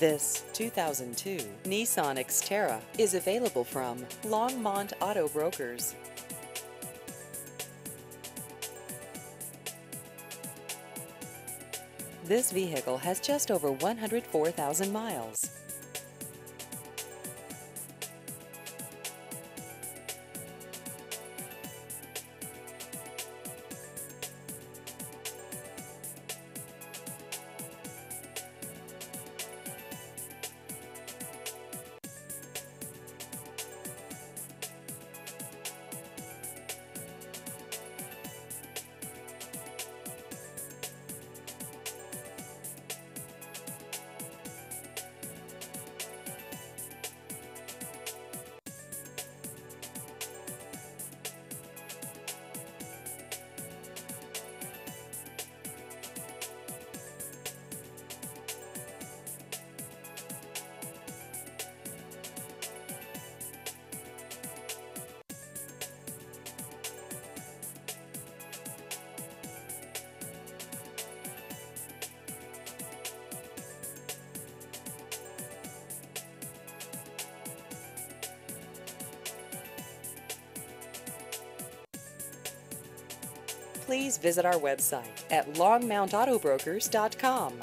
This 2002 Nissan Xterra is available from Longmont Auto Brokers. This vehicle has just over 104,000 miles. Please visit our website at longmontautobrokers.com.